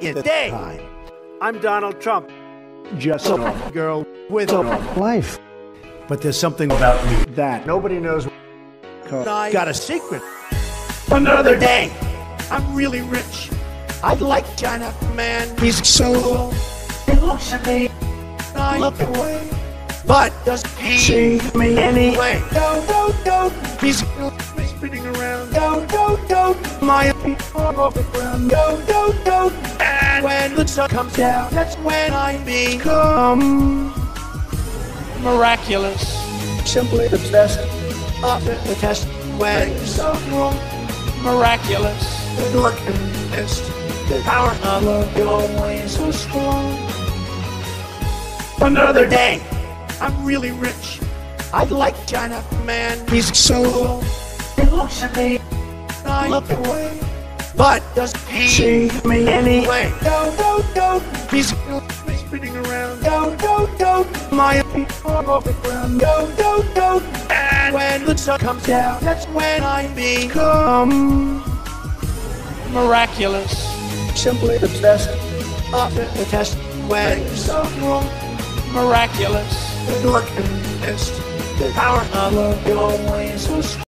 in a day. I'm Donald Trump, Just a girl with a life. But there's something about me. That nobody knows. I got a secret. Another day. I'm really rich. I'd like China, man. He's so cool. He looks at me. I look away. But does he see me anyway? Don't, don't, don't. He's spinning around. Don't, don't, don't. My feet are off the ground. Don't, don't. And when the sun comes down, that's when I become miraculous. Simply the best. After the test, when so wrong, miraculous. The dark and mist. The power of love, your ways so strong. Another day. I'm really rich. I'd like China, man. He's so cool. He looks at me. I look away. But does he see me anyway? Don't, don't, don't. He's spinning around. Don't, don't, don't. My feet are off the ground. Don't, don't, don't. And when the sun comes down, that's when I become miraculous. Simply the best. After the test, when it's so wrong, miraculous. The dark and. The power of love, your ways so strong.